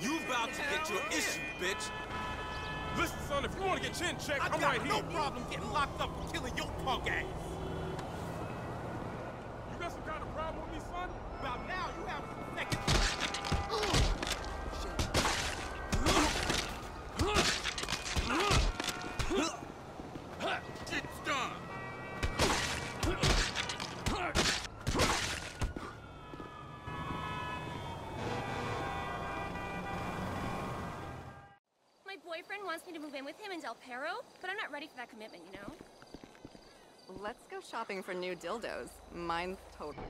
You about to get your issue, bitch. Listen, son, if you want to get chin checked, I I'm right no here. No problem getting locked up for killing your punk ass. Boyfriend wants me to move in with him in Del Perro, but I'm not ready for that commitment, you know? Let's go shopping for new dildos. Mine's total.